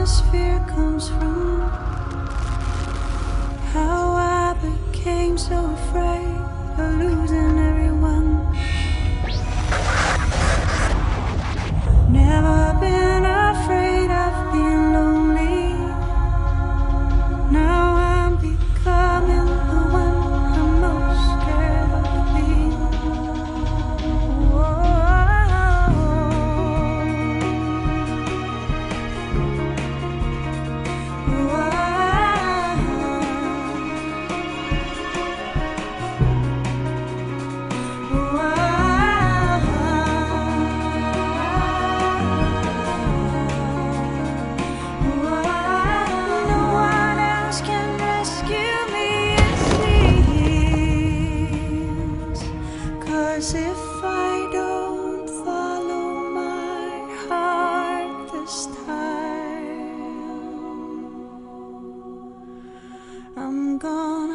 this fear comes from. How I became so afraid. gone.